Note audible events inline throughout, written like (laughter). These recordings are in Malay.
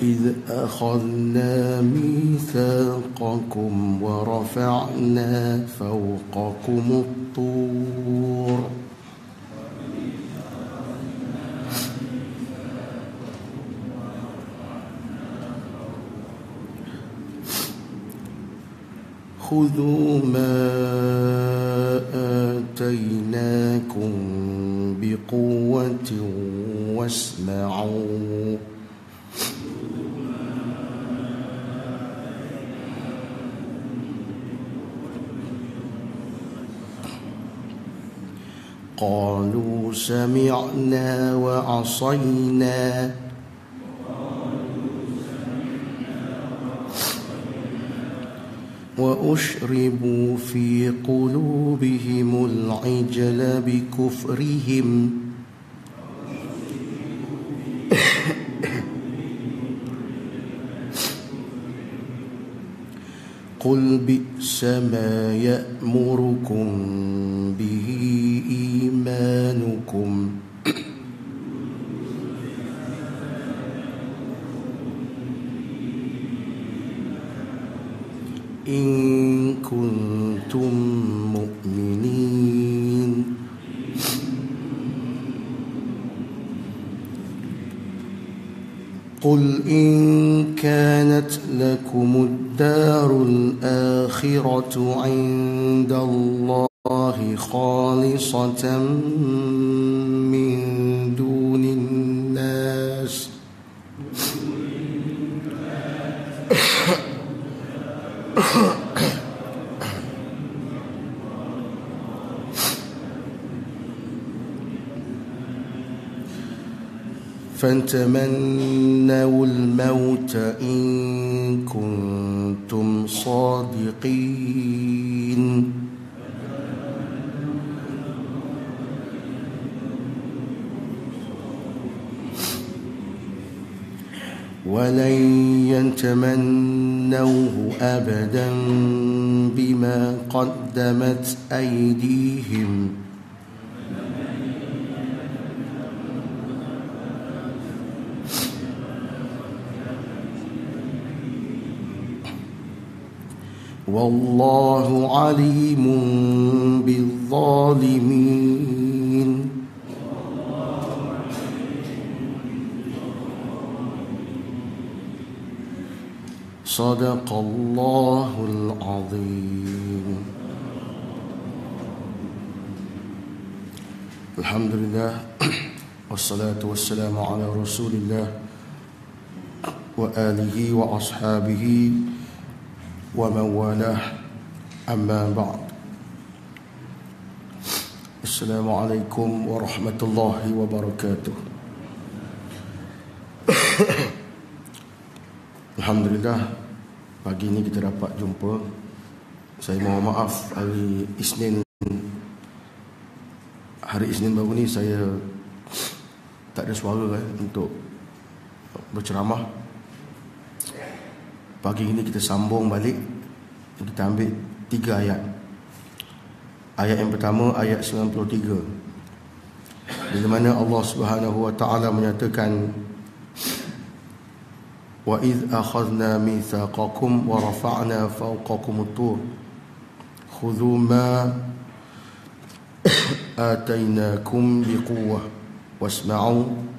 وإذ أخذنا ميثاقكم ورفعنا فوقكم الطور. خذوا ما آتيناكم بقوة واسمعوا سمعنا وعصينا. وأشربوا في قلوبهم العجل بكفرهم. قل بئس ما يأمركم إيمانكم إن كنتم مؤمنين. قل إن كانت لكم الدار الآخرة عند الله خالصة فتمنوا الموت إن كنتم صادقين. ولن يتمنوه أبدا بما قدمت أيديهم. والله عليم بالظالمين. صدق الله العظيم. الحمد لله والصلاة والسلام على رسول الله وآله وأصحابه ومن والاه أما بعد السلام عليكم ورحمة الله وبركاته Alhamdulillah pagi ini kita dapat jumpa saya mohon maaf hari Isnin hari Isnin baru ni saya tak ada suara eh, untuk berceramah Pagi ini kita sambung balik. Kita ambil tiga ayat. Ayat yang pertama ayat 93 Di mana Allah subhanahu wa ta'ala menyatakan Wa idh akhadna mithaqakum wa rafa'na fawqakum tur Khudhu ma (coughs) atainakum biquwah Wasma'u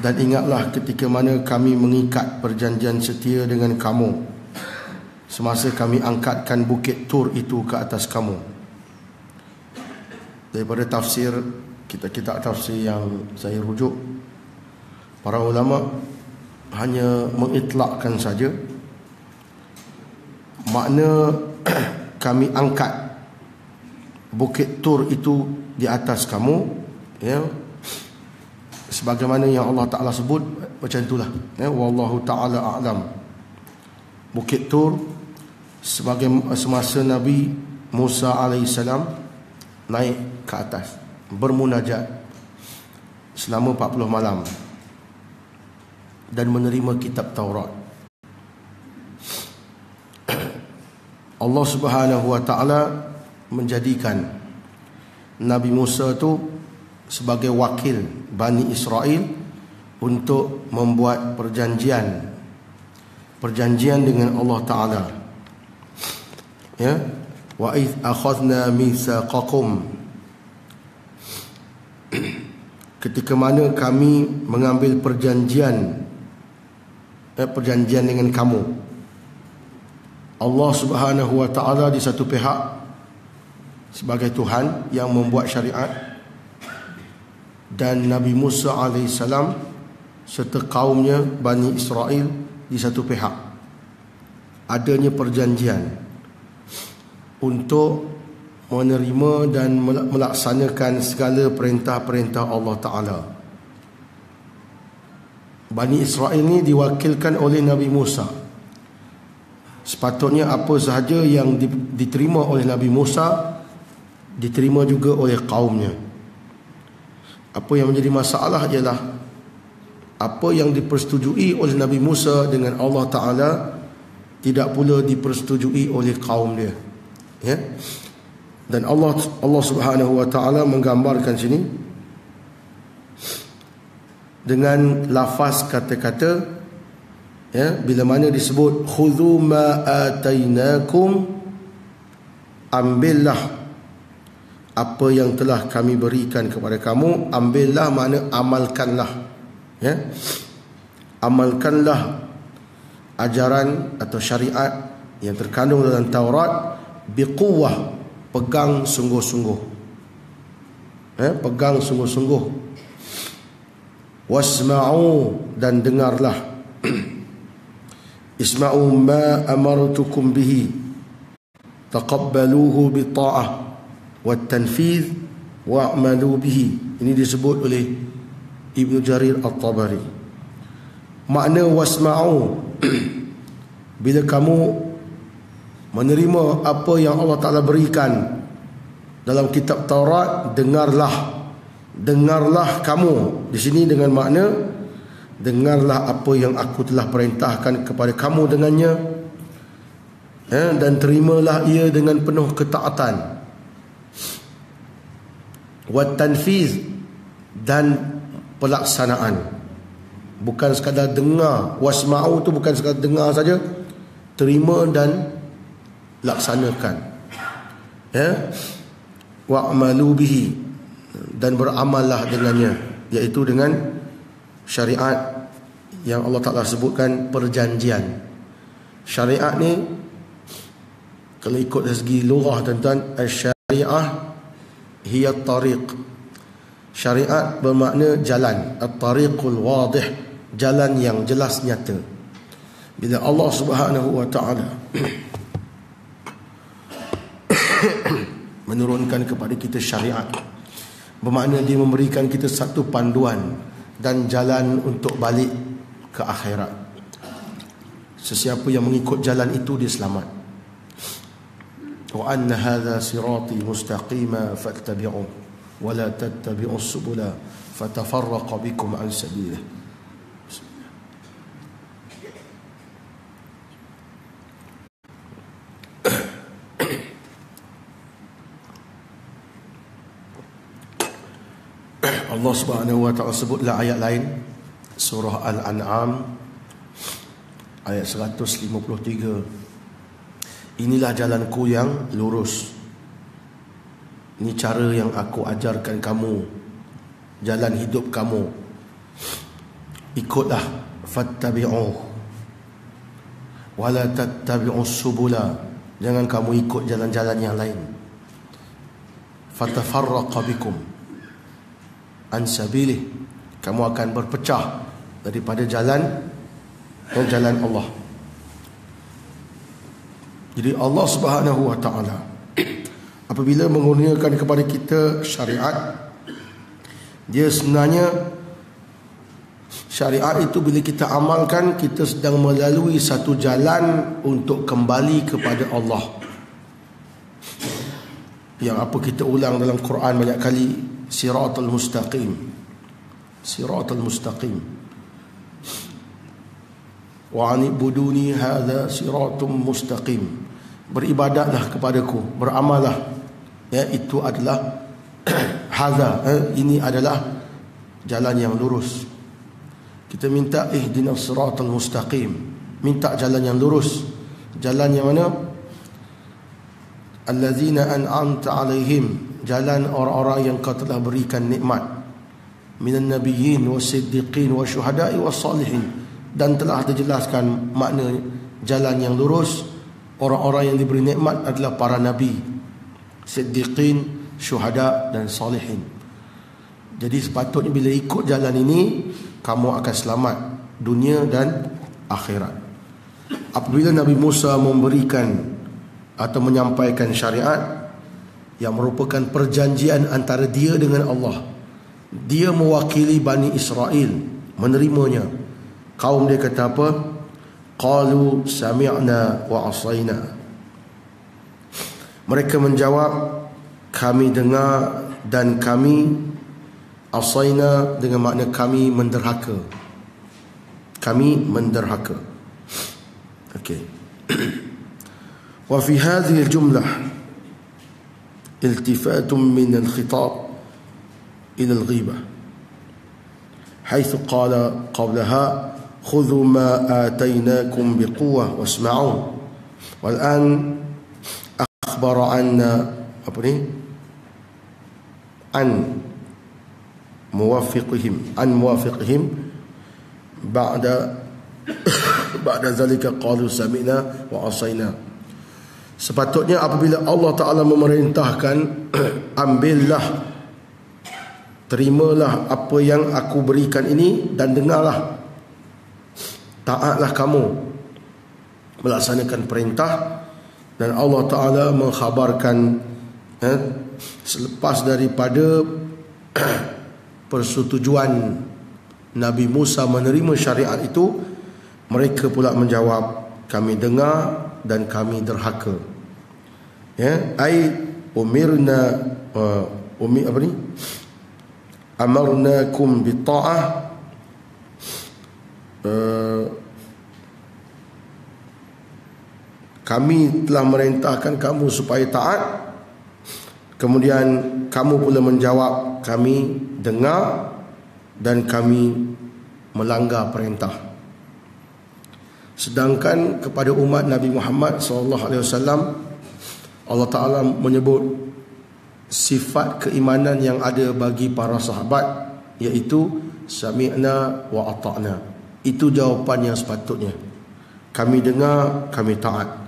dan ingatlah ketika mana kami mengikat perjanjian setia dengan kamu. Semasa kami angkatkan bukit Tur itu ke atas kamu. Daripada tafsir kita kita tafsir yang saya rujuk Para ulama hanya mengitlakkan saja. Makna (clears throat) kami angkat bukit Tur itu di atas kamu ya sebagaimana yang Allah Taala sebut macam itulah ya wallahu taala a'lam Bukit Tur sebagai semasa Nabi Musa alaihissalam naik ke atas bermunajat selama 40 malam dan menerima kitab Taurat. (clears throat) Allah Subhanahu wa taala menjadikan Nabi Musa itu sebagai wakil Bani Israel untuk membuat perjanjian perjanjian dengan Allah taala. Ya. Wa id akhadna mitsaqakum (clears throat) ketika mana kami mengambil perjanjian eh, perjanjian dengan kamu Allah Subhanahu wa taala di satu pihak sebagai Tuhan yang membuat syariat dan Nabi Musa alaihissalam serta kaumnya Bani Israel di satu pihak adanya perjanjian untuk menerima dan melaksanakan segala perintah-perintah Allah Taala. Bani Israel ini diwakilkan oleh Nabi Musa. Sepatutnya apa sahaja yang diterima oleh Nabi Musa diterima juga oleh kaumnya. Apa yang menjadi masalah ialah apa yang dipersetujui oleh Nabi Musa dengan Allah Taala tidak pula dipersetujui oleh kaum dia. Ya. Dan Allah Allah Subhanahu wa taala menggambarkan sini dengan lafaz kata-kata ya bila mana disebut khudhu ma atainakum ambillah apa yang telah kami berikan kepada kamu ambillah makna amalkanlah ya. Amalkanlah ajaran atau syariat yang terkandung dalam Taurat biquwah pegang sungguh-sungguh eh, pegang sungguh-sungguh. Wasma'u dan dengarlah. (clears throat) Isma'u ma amartukum bihi taqabbaluhu bi ta'ah tanfidh wa'malu bihi ini disebut oleh Ibnu Jarir At-Tabari. Makna wasma'u. (clears throat) Bila kamu menerima apa yang Allah Taala berikan dalam kitab Taurat dengarlah. Dengarlah kamu. Di sini dengan makna dengarlah apa yang aku telah perintahkan kepada kamu dengannya eh, dan terimalah ia dengan penuh ketaatan wa tanfiz dan pelaksanaan. Bukan sekadar dengar. Wasma'u tu bukan sekadar dengar saja. Terima dan laksanakan. Ya? Wa'malu bihi. Dan beramallah dengannya. Iaitu dengan syariat yang Allah Taala sebutkan perjanjian. Syariat ni kalau ikut dari segi lughah tuan-tuan syariah hiya tariq syariat bermakna jalan at-tariqul wadih jalan yang jelas nyata. Bila Allah Subhanahu wa taala (coughs) menurunkan kepada kita syariat bermakna dia memberikan kita satu panduan dan jalan untuk balik ke akhirat. Sesiapa yang mengikut jalan itu dia selamat wa anna hadha sirati mustaqima fattabi'u wa la tattabi'us subula fatafarraqa bikum an sabilihi Allah Subhanahu wa taala sebutlah ayat lain. Surah Al-An'am ayat 153 Inilah jalanku yang lurus. Ini cara yang aku ajarkan kamu. Jalan hidup kamu. Ikutlah Fattabi'uh Wala tattabi'us subula. Jangan kamu ikut jalan-jalan yang lain. Fatafarraqa bikum. Ansabilih kamu akan berpecah daripada jalan dan jalan Allah jadi Allah Subhanahu wa taala apabila mengurniakan kepada kita syariat dia sebenarnya syariat itu bila kita amalkan kita sedang melalui satu jalan untuk kembali kepada Allah. Yang apa kita ulang dalam Quran banyak kali siratal mustaqim. Siratal mustaqim. Wa anibuduni hadha siratum mustaqim beribadatlah kepadaku beramallah. Ya itu adalah (clears throat) hadha eh, ini adalah jalan yang lurus. Kita minta ihdinas siratal mustaqim. Minta jalan yang lurus. Jalan yang mana? Allazina an'amta alaihim. Jalan orang-orang yang kau telah berikan nikmat. Minan nabiyyin wasiddiqin wasyuhada'i wassalihin dan telah dijelaskan makna jalan yang lurus orang-orang yang diberi nikmat adalah para nabi siddiqin syuhada dan salihin jadi sepatutnya bila ikut jalan ini kamu akan selamat dunia dan akhirat apabila Nabi Musa memberikan atau menyampaikan syariat yang merupakan perjanjian antara dia dengan Allah. Dia mewakili Bani Israel menerimanya. Kaum dia kata apa? Qalu sami'na wa asayna. Mereka menjawab kami dengar dan kami asayna dengan makna kami menderhaka. Kami menderhaka. Okey. وفي هذه الجملة التفات من الخطاب إلى الغيبة حيث قال khudhu ma ataynakum biquwwah wasma'u wal an akhbara anna apa ni? an muwafiqihim an muwafiqihim ba'da ba'da zalika qalu sami'na wa asayna sepatutnya apabila Allah Taala memerintahkan (coughs) ambillah terimalah apa yang aku berikan ini dan dengarlah Taatlah kamu Melaksanakan perintah Dan Allah Ta'ala mengkhabarkan eh, Selepas daripada (clears throat) Persetujuan Nabi Musa menerima syariat itu Mereka pula menjawab Kami dengar dan kami derhaka. Ya ai umirna uh, umi apa ni? Amarnakum bi ta'ah uh, kami telah merintahkan kamu supaya taat kemudian kamu pula menjawab kami dengar dan kami melanggar perintah Sedangkan kepada umat Nabi Muhammad sallallahu alaihi wasallam Allah Taala menyebut sifat keimanan yang ada bagi para sahabat iaitu sami'na wa ata'na. Itu jawapan yang sepatutnya. Kami dengar, kami taat.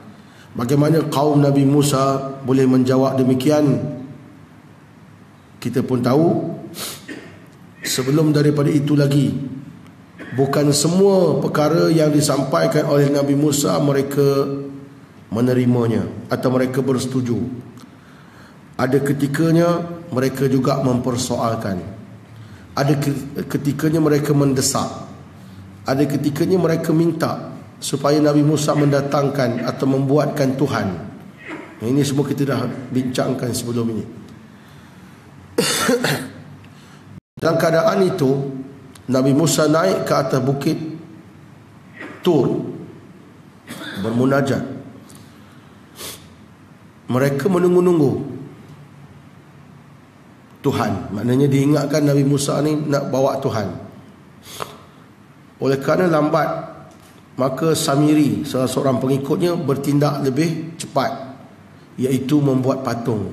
Bagaimana kaum Nabi Musa boleh menjawab demikian? Kita pun tahu sebelum daripada itu lagi bukan semua perkara yang disampaikan oleh Nabi Musa mereka menerimanya atau mereka bersetuju. Ada ketikanya mereka juga mempersoalkan. Ada ketikanya mereka mendesak. Ada ketikanya mereka minta supaya Nabi Musa mendatangkan atau membuatkan Tuhan. Ini semua kita dah bincangkan sebelum ini. (coughs) Dalam keadaan itu, Nabi Musa naik ke atas bukit Tur bermunajat mereka menunggu-nunggu Tuhan maknanya diingatkan Nabi Musa ni nak bawa Tuhan oleh kerana lambat maka Samiri salah seorang pengikutnya bertindak lebih cepat iaitu membuat patung.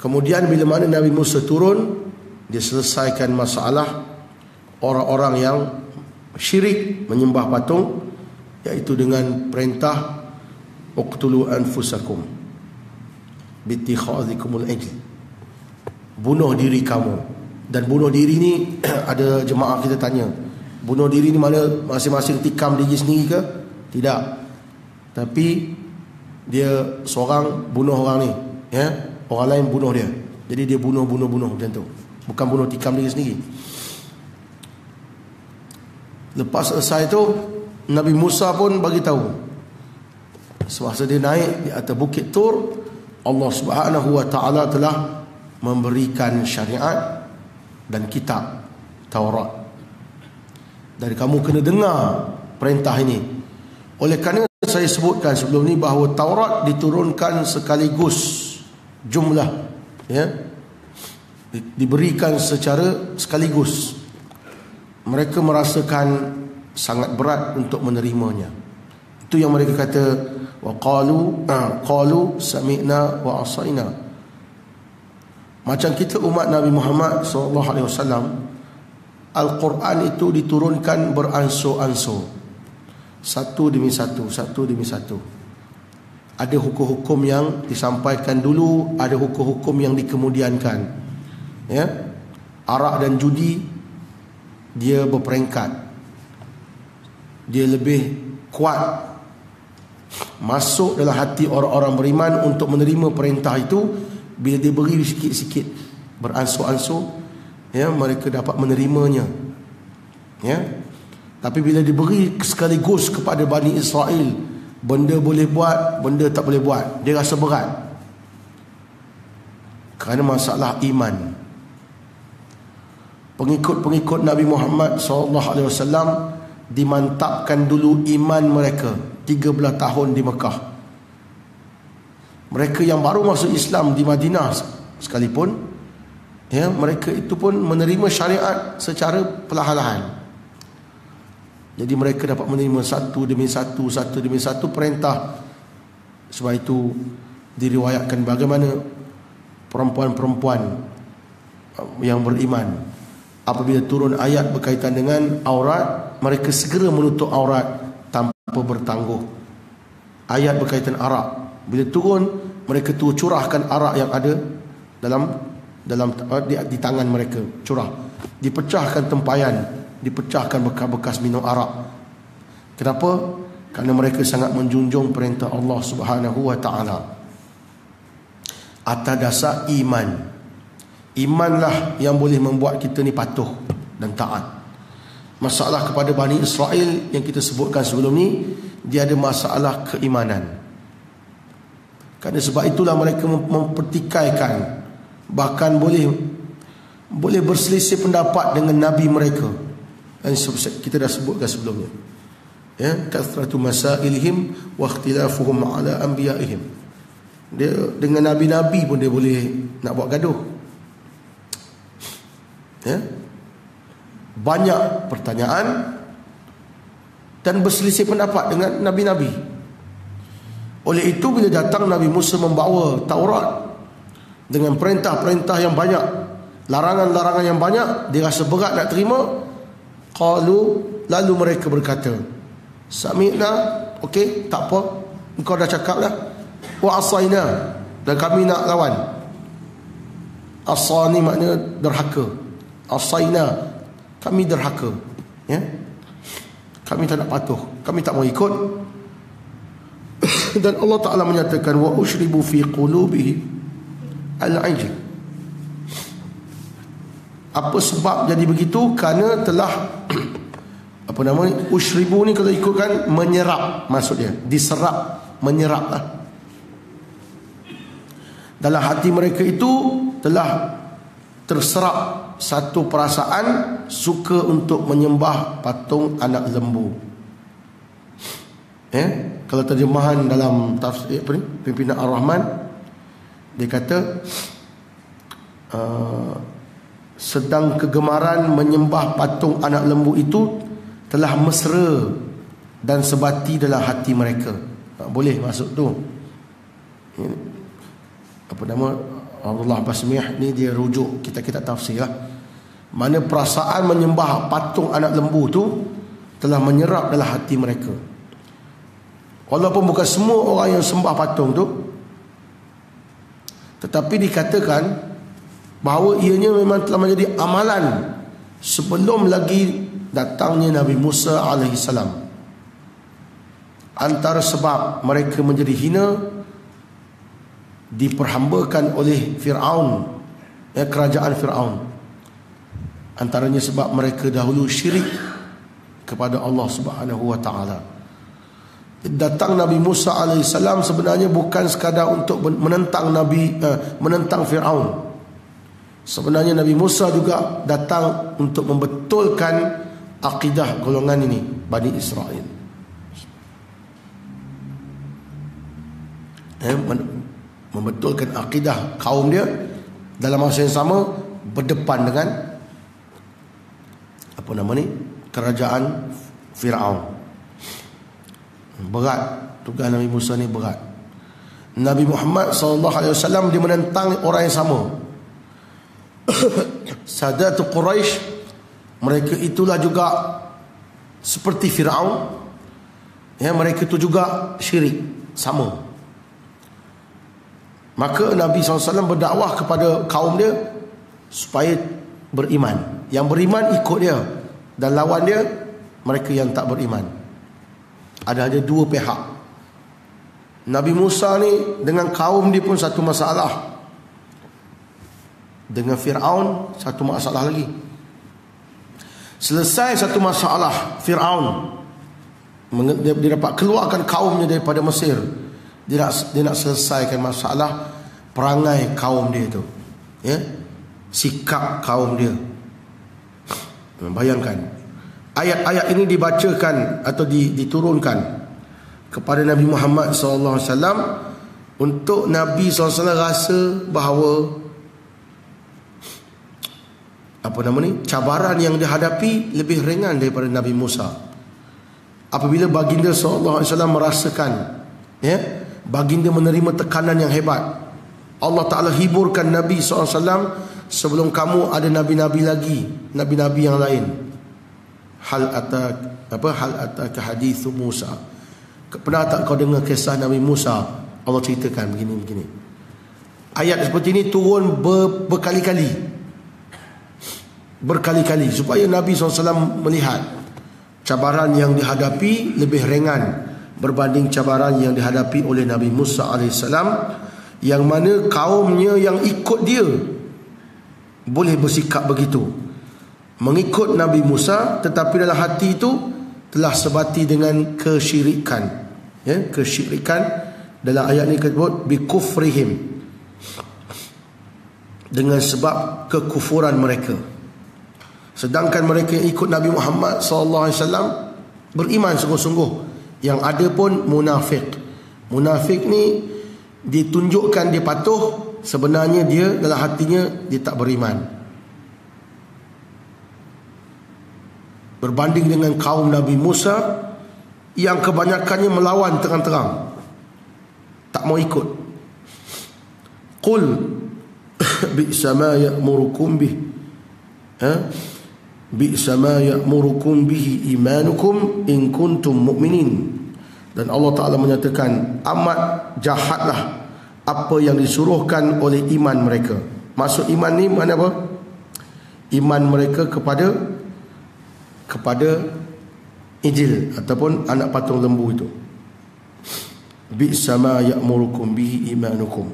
Kemudian bila mana Nabi Musa turun dia selesaikan masalah orang-orang yang syirik menyembah patung iaitu dengan perintah uqtulu anfusakum bitikhazikumul ajl bunuh diri kamu dan bunuh diri ni (clears throat) ada jemaah kita tanya bunuh diri ni mana masing-masing tikam diri sendiri ke? Tidak. Tapi dia seorang bunuh orang ni ya? Orang lain bunuh dia. Jadi dia bunuh bunuh bunuh macam tu. Bukan bunuh tikam diri sendiri. Lepas selesai itu Nabi Musa pun bagi tahu. Semasa dia naik di atas bukit Tur Allah Subhanahu wa taala telah memberikan syariat dan kitab Taurat. Dan kamu kena dengar perintah ini. Oleh kerana saya sebutkan sebelum ni bahawa Taurat diturunkan sekaligus jumlah ya diberikan secara sekaligus mereka merasakan sangat berat untuk menerimanya itu yang mereka kata wa qalu ah, qalu sami'na wa asaina macam kita umat Nabi Muhammad wasallam Al-Quran itu diturunkan beransur-ansur. Satu demi satu satu demi satu. Ada hukum-hukum yang disampaikan dulu ada hukum-hukum yang dikemudiankan. Ya? Arak dan judi dia berperingkat. Dia lebih kuat. Masuk dalam hati orang-orang beriman untuk menerima perintah itu bila dia beri sikit-sikit beransur-ansur ya mereka dapat menerimanya. Ya. Tapi bila diberi sekaligus kepada Bani Israel benda boleh buat benda tak boleh buat dia rasa berat. Kerana masalah iman. Pengikut-pengikut Nabi Muhammad SAW dimantapkan dulu iman mereka 13 tahun di Mekah mereka yang baru masuk Islam di Madinah sekalipun ya mereka itu pun menerima syariat secara perlahan-lahan. Jadi mereka dapat menerima satu demi satu satu demi satu perintah. Sebab itu diriwayatkan bagaimana perempuan-perempuan yang beriman. Apabila turun ayat berkaitan dengan aurat mereka segera menutup aurat tanpa bertangguh. Ayat berkaitan arak bila turun mereka tu curahkan arak yang ada dalam dalam di, di tangan mereka. Curah. Dipecahkan tempayan. Dipecahkan bekas-bekas minum arak. Kenapa? Kerana mereka sangat menjunjung perintah Allah Subhanahu wa taala. Atas dasar iman. Imanlah yang boleh membuat kita ni patuh dan taat. Masalah kepada Bani Israel yang kita sebutkan sebelum ni dia ada masalah keimanan kerana sebab itulah mereka mempertikaikan. Bahkan boleh boleh berselisih pendapat dengan nabi mereka. Dan kita dah sebutkan sebelumnya. Ya kathratu masailihim wa ikhtilafuhum ala anbiya'ihim. Dia dengan nabi-nabi pun dia boleh nak buat gaduh. Ya? Banyak pertanyaan dan berselisih pendapat dengan nabi-nabi oleh itu bila datang Nabi Musa membawa Taurat dengan perintah-perintah yang banyak larangan-larangan yang banyak dia rasa berat nak terima qalu lalu mereka berkata sami'na okey tak apa engkau dah cakap dah. Wa asaina dan kami nak lawan. Asa ni maknanya derhaka. Asaina kami derhaka. Ya? Kami tak nak patuh. Kami tak mau ikut (laughs) dan Allah Taala menyatakan wa ushribu fi qulubihim al-ajl. Apa sebab jadi begitu? Kerana telah (clears throat) apa nama ni? Ushribu ni kalau ikutkan menyerap maksudnya. Diserap menyerap lah. dalam hati mereka itu telah terserap satu perasaan suka untuk menyembah patung anak lembu. Eh kalau terjemahan dalam tafsir apa ni pimpinan ar-rahman dia kata uh, sedang kegemaran menyembah patung anak lembu itu telah mesra dan sebati dalam hati mereka. Boleh masuk tu. Apa nama Allah Basmiyah ni dia rujuk kita kita tafsir lah. Mana perasaan menyembah patung anak lembu tu telah menyerap dalam hati mereka. Walaupun bukan semua orang yang sembah patung tu tetapi dikatakan bahawa ianya memang telah menjadi amalan sebelum lagi datangnya Nabi Musa salam. Antara sebab mereka menjadi hina diperhambakan oleh Firaun ya kerajaan Firaun. Antaranya sebab mereka dahulu syirik kepada Allah Subhanahu wa taala. Datang Nabi Musa alaihissalam sebenarnya bukan sekadar untuk menentang Nabi uh, menentang Firaun. Sebenarnya Nabi Musa juga datang untuk membetulkan akidah golongan ini Bani Israel. Eh, membetulkan akidah kaum dia dalam masa yang sama berdepan dengan apa nama ni kerajaan Firaun. Berat tugas Nabi Musa ni berat. Nabi Muhammad sallallahu alaihi wasallam dia menentang orang yang sama. (coughs) Sadat Quraisy mereka itulah juga seperti Firaun. Ya mereka itu juga syirik sama. Maka Nabi SAW berdakwah kepada kaum dia supaya beriman. Yang beriman ikut dia dan lawan dia mereka yang tak beriman. Ada ada dua pihak. Nabi Musa ni dengan kaum dia pun satu masalah. Dengan Firaun satu masalah lagi. Selesai satu masalah Firaun dia, dia dapat keluarkan kaumnya daripada Mesir. Dia nak dia nak selesaikan masalah perangai kaum dia tu. Ya. Sikap kaum dia. Bayangkan ayat-ayat ini dibacakan atau diturunkan kepada Nabi Muhammad SAW untuk Nabi SAW rasa bahawa apa nama ni cabaran yang dihadapi lebih ringan daripada Nabi Musa. Apabila baginda SAW merasakan ya baginda menerima tekanan yang hebat. Allah Ta'ala hiburkan Nabi SAW sebelum kamu ada Nabi-Nabi lagi Nabi-Nabi yang lain hal atak apa hal atak hadis Musa. Pernah tak kau dengar kisah Nabi Musa? Allah ceritakan begini begini. Ayat seperti ini turun ber, berkali-kali. Berkali-kali. Supaya Nabi SAW melihat cabaran yang dihadapi lebih ringan berbanding cabaran yang dihadapi oleh Nabi Musa AS yang mana kaumnya yang ikut dia boleh bersikap begitu mengikut Nabi Musa tetapi dalam hati itu telah sebati dengan kesyirikan. Ya kesyirikan dalam ayat ini disebut bi kufrihim dengan sebab kekufuran mereka. Sedangkan mereka yang ikut Nabi Muhammad sallallahu alaihi wasallam beriman sungguh-sungguh. Yang ada pun munafik munafik ni ditunjukkan dia patuh sebenarnya dia dalam hatinya dia tak beriman berbanding dengan kaum Nabi Musa yang kebanyakannya melawan terang-terang. Tak mau ikut. Qul (coughs) bi'sa ma ya'murukum bih. Ha? Bi'sa ma ya'murukum bihi imanukum in kuntum mu'minin. Dan Allah Taala menyatakan amat jahatlah apa yang disuruhkan oleh iman mereka. Maksud iman ni mana apa? Iman mereka kepada kepada Injil ataupun anak patung lembu itu. Bi sama ya'murukum bihi imanukum.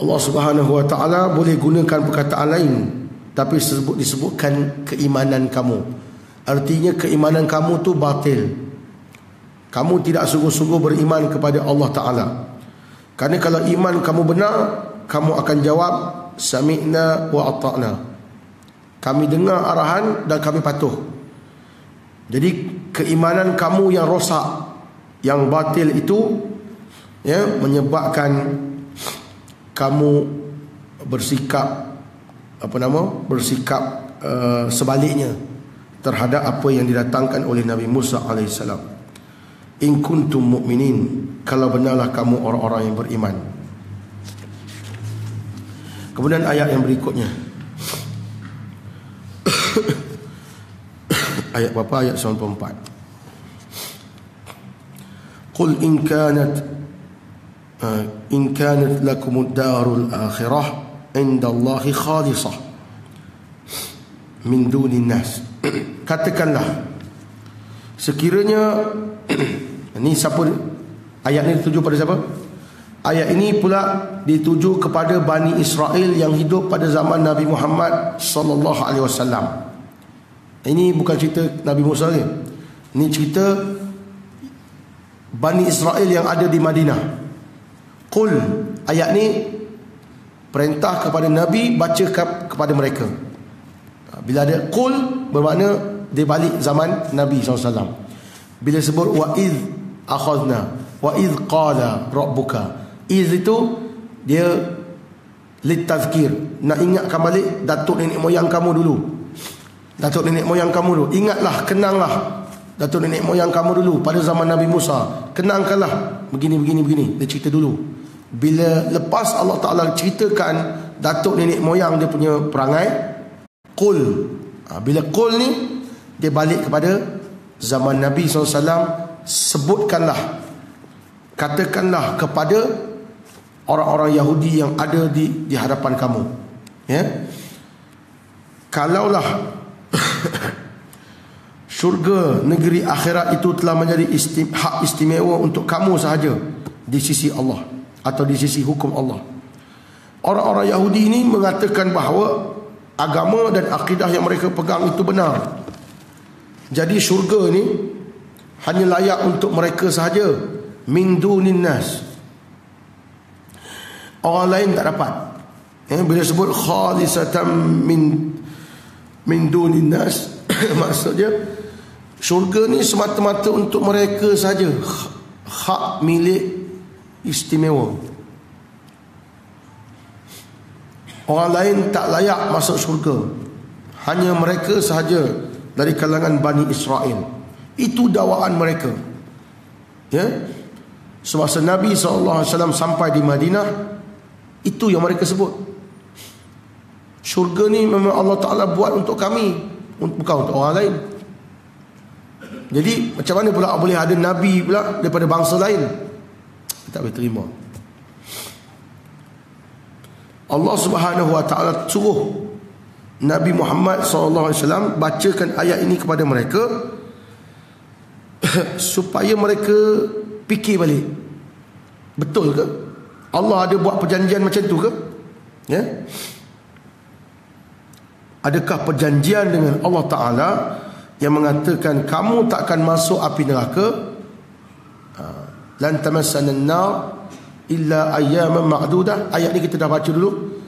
Allah Subhanahu wa taala boleh gunakan perkataan lain tapi disebut disebutkan keimanan kamu. Artinya keimanan kamu tu batil. Kamu tidak sungguh-sungguh beriman kepada Allah taala. Karena kalau iman kamu benar, kamu akan jawab sami'na wa ata'na. Kami dengar arahan dan kami patuh. Jadi keimanan kamu yang rosak, yang batil itu ya menyebabkan kamu bersikap apa nama? bersikap uh, sebaliknya terhadap apa yang didatangkan oleh Nabi Musa alaihissalam. In kuntum mu'minin kalau benarlah kamu orang-orang yang beriman. Kemudian ayat yang berikutnya. (coughs) ayat berapa? Ayat 94 Qul in kanat uh, in kanat lakum ad-darul akhirah inda Allah khalisah min dunin nas. (coughs) Katakanlah sekiranya (coughs) ini siapa ayat ini dituju pada siapa ayat ini pula dituju kepada Bani Israel yang hidup pada zaman Nabi Muhammad sallallahu alaihi wasallam ini bukan cerita Nabi Musa ni. Ini cerita Bani Israel yang ada di Madinah. Qul ayat ni perintah kepada Nabi baca kepada mereka. Bila ada qul bermakna dia balik zaman Nabi SAW. Bila sebut wa id akhadna wa id qala rabbuka. Iz itu dia litazkir nak ingatkan balik datuk nenek moyang kamu dulu. Datuk nenek moyang kamu dulu. Ingatlah, kenanglah datuk nenek moyang kamu dulu pada zaman Nabi Musa. Kenangkanlah begini begini begini. Dia cerita dulu. Bila lepas Allah Taala ceritakan datuk nenek moyang dia punya perangai, qul. Ha, bila qul ni dia balik kepada zaman Nabi SAW sebutkanlah katakanlah kepada orang-orang Yahudi yang ada di di hadapan kamu. Ya. Kalaulah (coughs) syurga negeri akhirat itu telah menjadi istim, hak istimewa untuk kamu sahaja di sisi Allah atau di sisi hukum Allah. Orang-orang Yahudi ini mengatakan bahawa agama dan akidah yang mereka pegang itu benar. Jadi syurga ini hanya layak untuk mereka sahaja min dunin nas Orang lain tak dapat. Ya, bila sebut khalisatan min min dunin nas (coughs) maksudnya syurga ni semata-mata untuk mereka saja hak milik istimewa. Orang lain tak layak masuk syurga. Hanya mereka sahaja dari kalangan Bani Israel. Itu dakwaan mereka. Ya. Semasa Nabi SAW sampai di Madinah, itu yang mereka sebut. Syurga ni memang Allah Ta'ala buat untuk kami. Bukan untuk orang lain. Jadi macam mana pula boleh ada Nabi pula daripada bangsa lain? Tak boleh terima. Allah Subhanahu Wa Ta'ala suruh Nabi Muhammad SAW bacakan ayat ini kepada mereka (coughs) supaya mereka fikir balik. Betul ke? Allah ada buat perjanjian macam tu ke? Ya. Adakah perjanjian dengan Allah Taala yang mengatakan kamu takkan masuk api neraka? Ha. Lan tamassana an-nar illa ayyaman ma'dudah. Ayat ni kita dah baca dulu.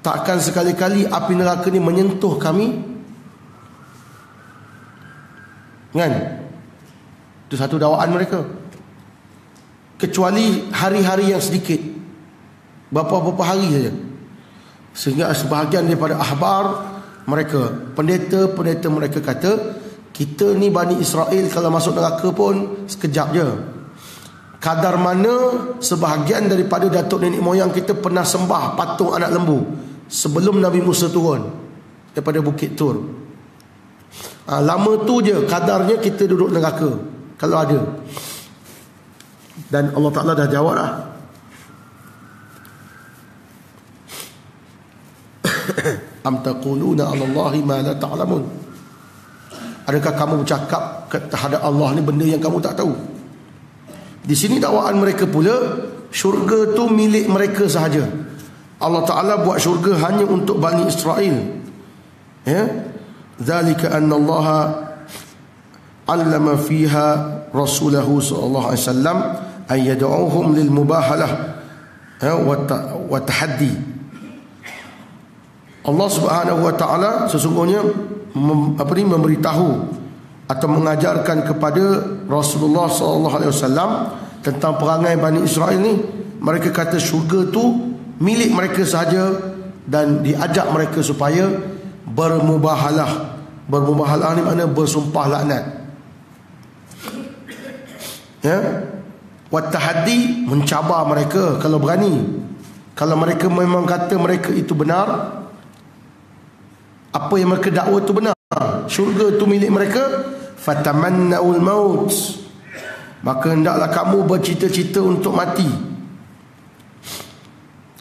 Takkan sekali-kali api neraka ni menyentuh kami? Kan? Itu satu dakwaan mereka kecuali hari-hari yang sedikit. Beberapa-beberapa hari saja. Sehingga sebahagian daripada ahbar mereka pendeta-pendeta mereka kata kita ni Bani Israel kalau masuk neraka pun sekejap je. Kadar mana sebahagian daripada datuk nenek moyang kita pernah sembah patung anak lembu sebelum Nabi Musa turun daripada Bukit Tur. Ha, lama tu je kadarnya kita duduk neraka kalau ada dan Allah Ta'ala dah jawab lah (coughs) Am taquluna ala Allahi ma la ta'lamun? Adakah kamu bercakap terhadap Allah ni benda yang kamu tak tahu? Di sini dakwaan mereka pula Syurga tu milik mereka sahaja. Allah Ta'ala buat syurga hanya untuk Bani Israel. Ya? Zalika anna Allah Allama fiha Rasulahu sallallahu alaihi wasallam mubahalah ha, wa tahaddi Allah Subhanahu wa taala sesungguhnya mem, apa ni memberitahu atau mengajarkan kepada Rasulullah sallallahu alaihi wasallam tentang perangai Bani Israel ni mereka kata syurga tu milik mereka sahaja dan diajak mereka supaya bermubahalah. Bermubahalah ni makna bersumpah laknat. Ya Watahadi mencabar mereka kalau berani. Kalau mereka memang kata mereka itu benar, apa yang mereka dakwa itu benar, syurga itu milik mereka, fatamannaul maut. Maka hendaklah kamu bercita-cita untuk mati.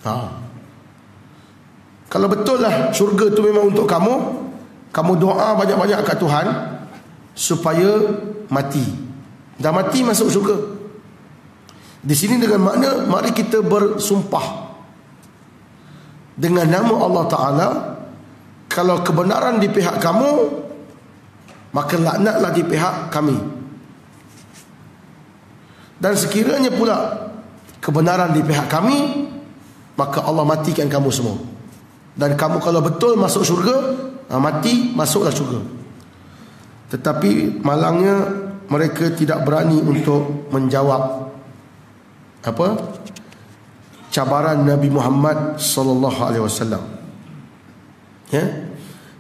Ha. Kalau betul lah syurga itu memang untuk kamu, kamu doa banyak-banyak kat Tuhan supaya mati. Dah mati masuk syurga. Di sini dengan makna mari kita bersumpah dengan nama Allah Taala kalau kebenaran di pihak kamu maka laknatlah di pihak kami. Dan sekiranya pula kebenaran di pihak kami, maka Allah matikan kamu semua. Dan kamu kalau betul masuk syurga, ha, mati masuklah syurga. Tetapi malangnya mereka tidak berani untuk menjawab apa? cabaran Nabi Muhammad sallallahu alaihi wasallam. Ya?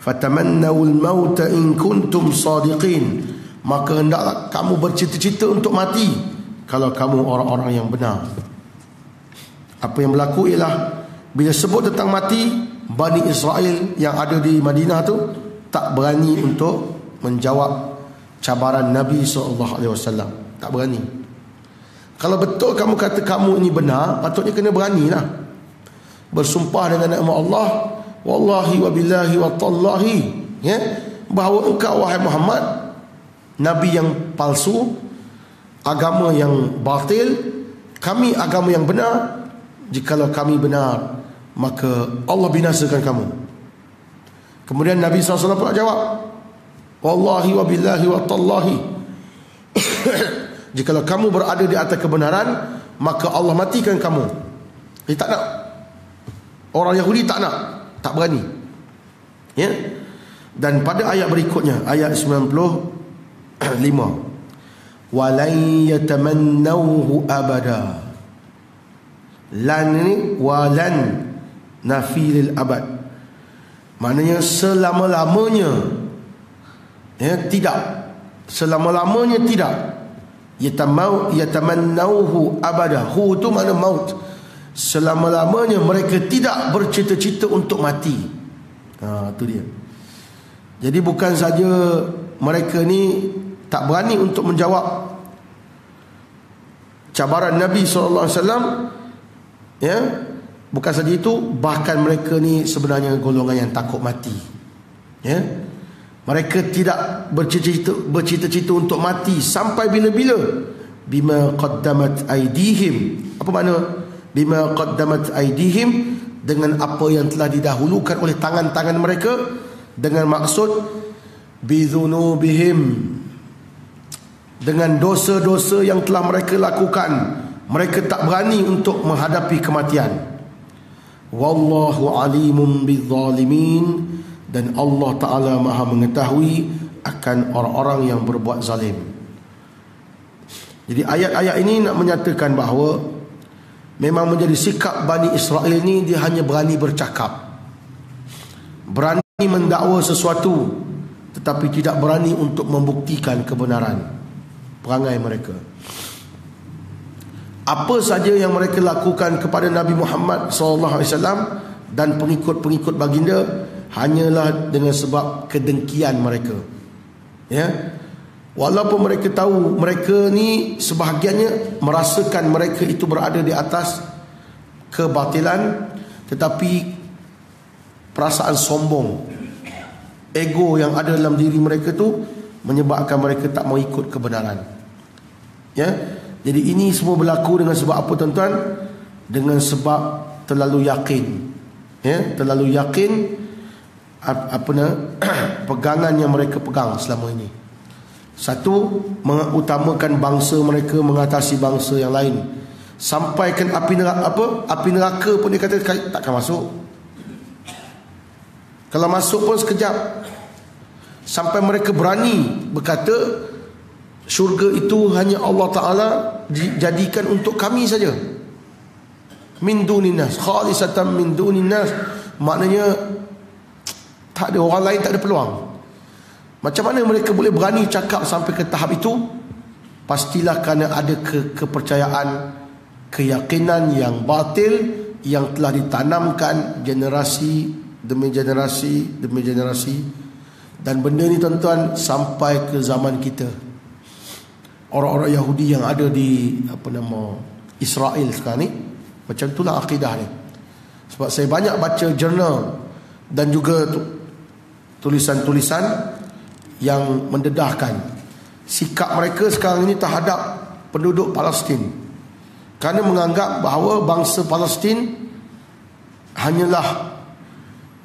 Fatamannawul mauta in kuntum sadiqin. Maka hendaklah kamu bercita-cita untuk mati kalau kamu orang-orang yang benar. Apa yang berlaku ialah bila sebut tentang mati, Bani Israel yang ada di Madinah tu tak berani untuk menjawab cabaran Nabi SAW. Tak berani. Kalau betul kamu kata kamu ini benar, patutnya kena berani lah. Bersumpah dengan nama Allah, Wallahi wa billahi wa tallahi. Ya? Bahawa engkau wahai Muhammad, Nabi yang palsu, agama yang batil kami agama yang benar jikalau kami benar maka Allah binasakan kamu kemudian Nabi SAW pula jawab wallahi wa billahi wa tallahi (coughs) jikalau kamu berada di atas kebenaran maka Allah matikan kamu. Dia tak nak. Orang Yahudi tak nak. Tak berani. Ya? Dan pada ayat berikutnya ayat 95 walan yatamannawhu abada. Lan ni walan nafilil abad. Maknanya selama-lamanya. Ya tidak. Selama-lamanya tidak yatamau yatamannawhu abada hu tu makna maut. Selama-lamanya mereka tidak bercita-cita untuk mati. Ha tu dia. Jadi bukan saja mereka ni tak berani untuk menjawab cabaran Nabi SAW ya bukan saja itu bahkan mereka ni sebenarnya golongan yang takut mati ya mereka tidak bercita-cita bercita-cita untuk mati sampai bila-bila. Bima qaddamat aidihim. Apa makna? Bima qaddamat aidihim dengan apa yang telah didahulukan oleh tangan-tangan mereka dengan maksud bidhunubihim dengan dosa-dosa yang telah mereka lakukan. Mereka tak berani untuk menghadapi kematian. Wallahu alimun bizzalimin dan Allah taala Maha mengetahui akan orang-orang yang berbuat zalim jadi ayat-ayat ini nak menyatakan bahawa memang menjadi sikap Bani Israel ini dia hanya berani bercakap berani mendakwa sesuatu tetapi tidak berani untuk membuktikan kebenaran perangai mereka. Apa saja yang mereka lakukan kepada Nabi Muhammad SAW dan pengikut-pengikut baginda hanyalah dengan sebab kedengkian mereka. Ya. Walaupun mereka tahu mereka ni sebahagiannya merasakan mereka itu berada di atas kebatilan tetapi perasaan sombong ego yang ada dalam diri mereka tu menyebabkan mereka tak mau ikut kebenaran. Ya. Jadi ini semua berlaku dengan sebab apa tuan-tuan? Dengan sebab terlalu yakin. Ya, terlalu yakin apa nak (clears throat) pegangan yang mereka pegang selama ini. Satu, mengutamakan bangsa mereka mengatasi bangsa yang lain. Sampaikan api neraka apa? Api neraka pun dia kata takkan masuk. Kalau masuk pun sekejap sampai mereka berani berkata syurga itu hanya Allah Taala jadikan untuk kami saja min duninas khalisatan min duninas maknanya tak ada orang lain tak ada peluang macam mana mereka boleh berani cakap sampai ke tahap itu pastilah kerana ada ke kepercayaan keyakinan yang batil yang telah ditanamkan generasi demi generasi demi generasi dan benda ni tuan-tuan sampai ke zaman kita. Orang-orang Yahudi yang ada di apa nama Israel sekarang ni macam itulah akidah ni. Sebab saya banyak baca jurnal dan juga tulisan-tulisan yang mendedahkan sikap mereka sekarang ini terhadap penduduk Palestin. Kerana menganggap bahawa bangsa Palestin hanyalah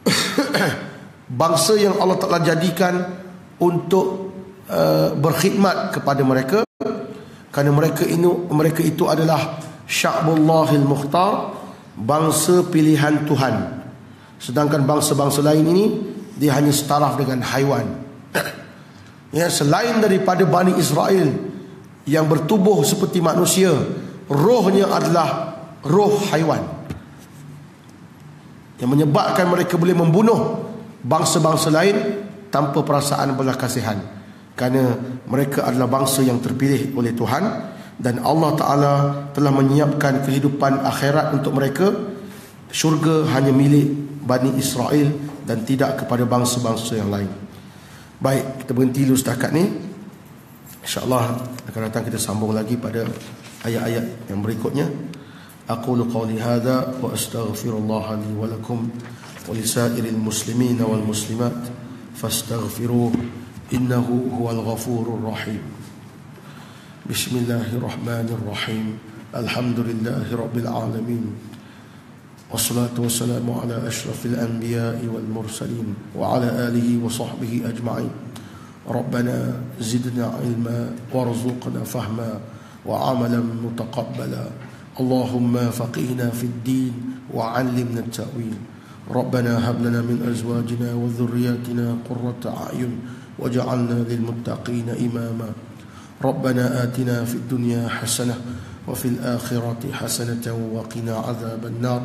(coughs) bangsa yang Allah telah jadikan untuk uh, berkhidmat kepada mereka Kerana mereka itu mereka itu adalah Sya'bullahil Mukhtar bangsa pilihan Tuhan. Sedangkan bangsa-bangsa lain ini dia hanya setaraf dengan haiwan. (clears throat) ya selain daripada Bani Israel yang bertubuh seperti manusia, rohnya adalah roh haiwan. Yang menyebabkan mereka boleh membunuh bangsa-bangsa lain tanpa perasaan belas kasihan kerana mereka adalah bangsa yang terpilih oleh Tuhan dan Allah Taala telah menyiapkan kehidupan akhirat untuk mereka syurga hanya milik Bani Israel dan tidak kepada bangsa-bangsa yang lain baik kita berhenti dulu setakat ni insyaallah akan datang kita sambung lagi pada ayat-ayat yang berikutnya aqulu qawli hadha wa astaghfirullah li wa lakum wa lisairil muslimin wal muslimat fastaghfiruhu إنه هو الغفور الرحيم بسم الله الرحمن الرحيم الحمد لله رب العالمين والصلاة والسلام على أشرف الأنبياء والمرسلين وعلى آله وصحبه أجمعين. ربنا زدنا علما وارزقنا فهما وعملا متقبلا. اللهم فقهنا في الدين وعلمنا التأويل. ربنا هب لنا من أزواجنا وذرياتنا قرة أعين وجعلنا للمتقين إماما. ربنا آتنا في الدنيا حسنة وفي الآخرة حسنة وقنا عذاب النار.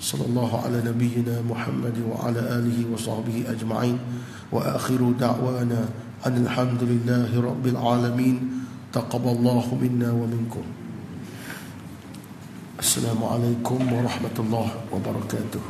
صلى الله على نبينا محمد وعلى آله وصحبه أجمعين. وآخر دعوانا أن الحمد لله رب العالمين. تقبل الله منا ومنكم. السلام عليكم ورحمة الله وبركاته.